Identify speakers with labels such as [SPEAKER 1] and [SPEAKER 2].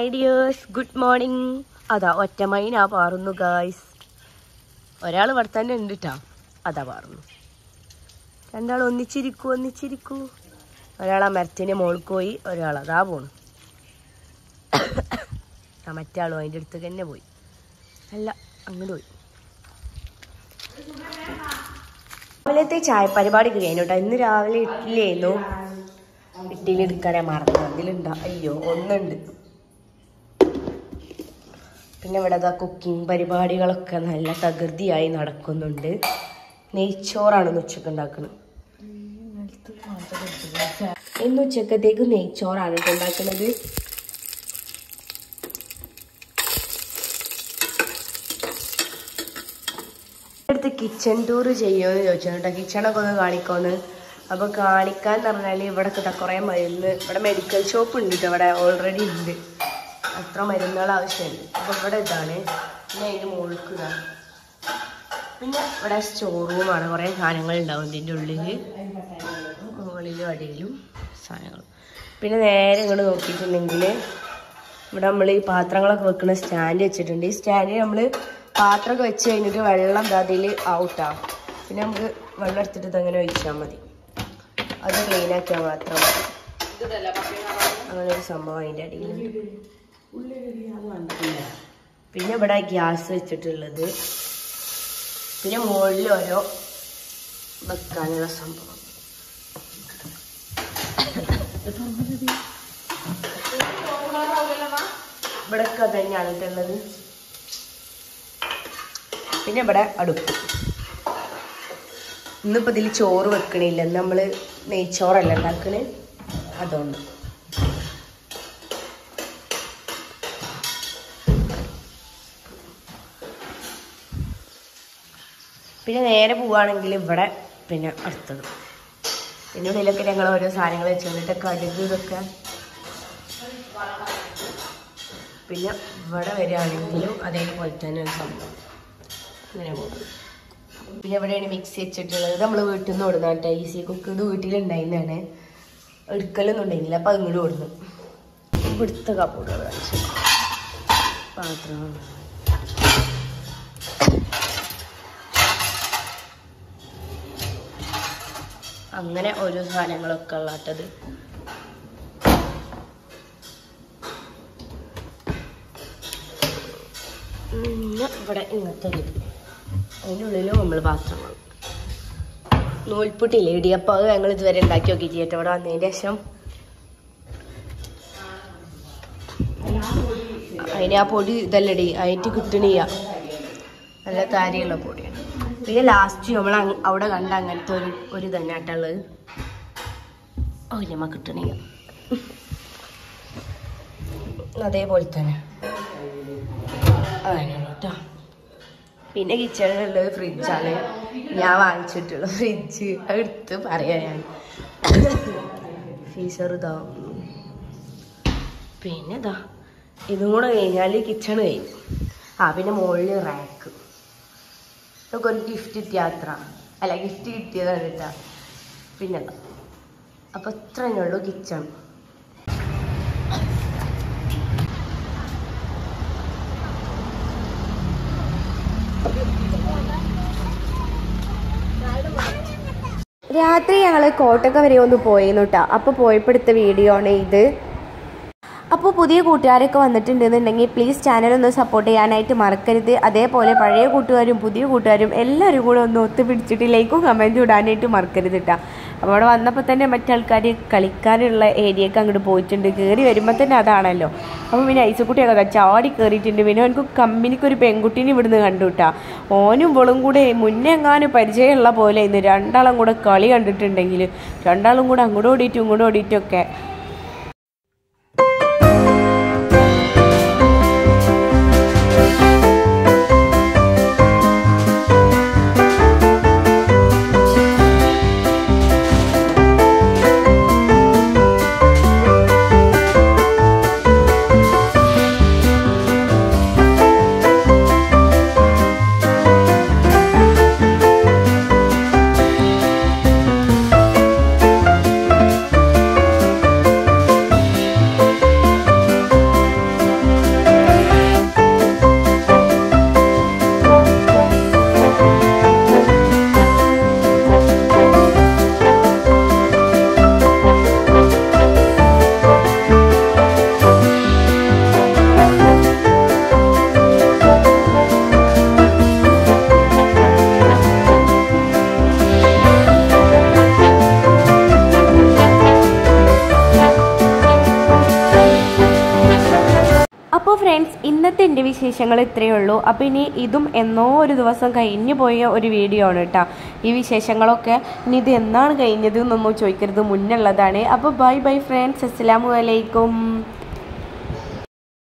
[SPEAKER 1] Hi dears good morning അതാ ഒറ്റ മൈനാ പാറുന്നു guys ഒരാൾ ഇവിടെ തന്നെ ഉണ്ട് ട്ടാ. അതാ പാറുന്നു. രണ്ടാൾ ഒന്നിച്ചിരിക്കൂ ഒന്നിച്ചിരിക്കൂ. ഒരാൾ ആ മരത്തിന്റെ മുകളിൽ പോയി ഒരാൾ അതാ പോണു. ആ മറ്റാളും അതിന്റെ അടുത്ത് തന്നെ പോയി. അല്ല അങ്ങോട്ട് പോയി. രാവിലത്തെ ചായ പരിപാടി കഴിഞ്ഞു കേട്ടോ ഇന്ന് രാവിലെ ഇഡ്ഡലിയായിരുന്നു. ഇഡ്ഡലി എടുക്കാനേ മറന്നു. അതിലുണ്ടാ അയ്യോ ഒന്നുണ്ട്. പിന്നെ ഇവിടെ അതാ കുക്കിംഗ് പരിപാടികളൊക്കെ നല്ല തകൃതിയായി നടക്കുന്നുണ്ട്. നെയ്ച്ചോറാണ് ഉച്ചയ്ക്ക് ഉണ്ടാക്കുന്നത് ഇന്ന് ഉച്ചക്കത്തേക്ക് നെയ്ച്ചോറാണ് ഉണ്ടാക്കുന്നത് അടുത്ത് കിച്ചൺ ടൂർ ചെയ്യുമെന്ന് ചോദിച്ചു കേട്ടോ. കിച്ചണൊക്കെ ഒന്ന് കാണിക്കോന്ന് അപ്പൊ കാണിക്കാന്ന് പറഞ്ഞാൽ ഇവിടെ കിട്ടാ കുറെ മരുന്ന് ഇവിടെ മെഡിക്കൽ ഷോപ്പ് ഉണ്ട് ഇവിടെ ഓൾറെഡി ഉണ്ട്. അത്ര മരുന്നുകൾ ആവശ്യമുണ്ട്. അപ്പൊ ഇവിടെ ഇതാണ്. പിന്നെ അതിന് മുകൾക്ക് ഇതാണ് പിന്നെ ഇവിടെ സ്റ്റോർ റൂമാണ് കുറെ സാധനങ്ങൾ ഉണ്ടാവും ഇതിന്റെ ഉള്ളിൽ. മുകളിലും അടിയിലും സാധനങ്ങൾ പിന്നെ നേരെ ഇങ്ങോട്ട് നോക്കിയിട്ടുണ്ടെങ്കിൽ ഇവിടെ നമ്മൾ ഈ പാത്രങ്ങളൊക്കെ വെക്കുന്ന സ്റ്റാൻഡ് വെച്ചിട്ടുണ്ട്. ഈ സ്റ്റാൻഡിൽ നമ്മൾ പാത്രമൊക്കെ വെച്ച് കഴിഞ്ഞിട്ട് വെള്ളം അതിൽ ഔട്ടാവും പിന്നെ നമുക്ക് വെള്ളം എടുത്തിട്ട് ഇതങ്ങനെ ഒഴിച്ചാൽ മതി. അത് ക്ലീനാക്കിയാൽ മാത്രം മതി. അങ്ങനെ ഒരു സംഭവം അതിന്റെ അടിയിലുണ്ട്. പിന്നെ ഇവിടെ ഗ്യാസ് വെച്ചിട്ടുള്ളത്. പിന്നെ മുകളിൽ ഓരോ വെക്കാനുള്ള സംഭവം. ഇവിടെയൊക്കെ തന്നെയാണ് പിന്നെ ഇവിടെ അടുപ്പ്. ഇന്നിപ്പോൾ ഇതിൽ ചോറ് വെക്കണില്ല. നമ്മൾ നെയ്ച്ചോറല്ല ഉണ്ടാക്കണേ. അതുകൊണ്ട്. പിന്നെ നേരെ പോവുകയാണെങ്കിൽ ഇവിടെ പിന്നെ അടുത്തത്. പിന്നെ ഉള്ളിലൊക്കെ ഞങ്ങൾ ഓരോ സാധനങ്ങൾ വെച്ച് വന്നിട്ട് കടുക് ഇതൊക്കെ. പിന്നെ ഇവിടെ വരികയാണെങ്കിലും അതേപോലെ തന്നെ ഒരു സംഭവം. അങ്ങനെ പോകും. പിന്നെ എവിടെയാണ് മിക്സി വെച്ചിട്ടുള്ളത്. നമ്മൾ വീട്ടിൽ നിന്ന് ഓടുന്ന കേട്ടോ. ഈസി കുക്ക് ഇത് വീട്ടിലുണ്ടായിരുന്നാണ് എടുക്കലൊന്നും ഉണ്ടായിരുന്നില്ല. അപ്പം അങ്ങോട്ട് ഓടുന്നു. ഇവിടുത്തെ കപ്പൂടുകൾ പാത്രം. അങ്ങനെ ഓരോ സാധനങ്ങളൊക്കെ ഉള്ളാട്ടത് ഇവിടെ ഇങ്ങനത്തെ അതിനുള്ളിൽ നമ്മൾ പാത്രങ്ങൾ നൂൽപ്പുട്ടില്ലേ ഇടിയപ്പം അത് ഞങ്ങൾ ഇതുവരെ ഉണ്ടാക്കി നോക്കി ചെയ്യട്ടെ ഇവിടെ വന്നതിന് ശേഷം അതിന് ആ പൊടി ഇതല്ലടി അതിന് കിട്ടണില്ല. നല്ല താരിയുള്ള പൊടിയാണ്. പിന്നെ ലാസ്റ്റ് നമ്മൾ അവിടെ കണ്ട അങ്ങനത്തെ ഒരു ഒരു തന്നെ ആട്ടുള്ളത് ഓ ഇല്ല കിട്ടണില്ല അതേപോലെ തന്നെ. അങ്ങനെ പിന്നെ കിച്ചണിലുള്ളത് ഫ്രിഡ്ജാണ് ഞാൻ വാങ്ങിച്ചിട്ടുള്ള ഫ്രിഡ്ജ് എടുത്ത് പറയാം ഞാൻ. ഫീസർ ഇതാ. പിന്നെ ഇതാ. ഇതും കൂടെ കഴിഞ്ഞാൽ കിച്ചൺ കഴിഞ്ഞു. ആ പിന്നെ മുകളിൽ റാക്ക് ഇതൊക്കെ ഒരു ഗിഫ്റ്റ് കിട്ടിയ അത്ര അല്ല ഗിഫ്റ്റ് കിട്ടിയതാണ് കേട്ടോ. പിന്നെ അപ്പോൾ ഉള്ളു കിച്ചൺ.
[SPEAKER 2] രാത്രി ഞങ്ങൾ കോട്ടക്ക വരെ ഒന്ന് പോയിരുന്നു കേട്ടോ അപ്പോൾ പോയപ്പോൾ വീഡിയോ ആണ് ഇത്. അപ്പോൾ പുതിയ കൂട്ടുകാരൊക്കെ വന്നിട്ടുണ്ടെന്നുണ്ടെങ്കിൽ പ്ലീസ് ചാനൽ ഒന്ന് സപ്പോർട്ട് ചെയ്യാനായിട്ട് മറക്കരുത്. അതേപോലെ പഴയ കൂട്ടുകാരും പുതിയ കൂട്ടുകാരും എല്ലാവരും കൂടെ ഒന്ന് ഒത്തുപിടിച്ചിട്ട് ലൈക്കും കമന്റും ഇടാനായിട്ട് മറക്കരുത് കേട്ടോ അപ്പോൾ അവിടെ വന്നപ്പോൾ തന്നെ മറ്റാൾക്കാർ കളിക്കാനുള്ള ഏരിയക്ക് അങ്ങോട്ട് പോയിട്ടുണ്ട്. കയറി വരുമ്പോൾ തന്നെ അതാണല്ലോ. അപ്പോൾ പിന്നെ ഐസക്കുട്ടിയൊക്കെ അതാ ചാടി കയറിയിട്ടുണ്ട് പിന്നെ എനിക്ക് കമ്പനിക്കൊരു പെൺകുട്ടീനെ ഇവിടുന്ന് കണ്ടു കേട്ടാ ഓനും വളും കൂടെ മുന്നേ എങ്ങാനും പരിചയമുള്ള പോലെ ഇന്ന് രണ്ടാളും കൂടെ കളി കണ്ടിട്ടുണ്ടെങ്കിൽ രണ്ടാളും കൂടെ അങ്ങോട്ട് ഓടിയിട്ടും ഇങ്ങോട്ട് ഓടിയിട്ടും ഒക്കെ ഇന്നത്തെ എന്റെ വിശേഷങ്ങൾ ഇത്രയേ ഉള്ളൂ. അപ്പോൾ ഇനി ഇതും എന്നോ ഒരു ദിവസം കഴിഞ്ഞു പോയ ഒരു വീഡിയോ ആണ് കേട്ടോ ഈ വിശേഷങ്ങളൊക്കെ ഇനി ഇത് എന്നാണ് കഴിഞ്ഞത് എന്നൊന്നും ചോദിക്കരുത് മുന്നുള്ളതാണ് അപ്പോൾ ബൈ ബൈ ഫ്രണ്ട്സ് അസ്സലാമു അലൈക്കും.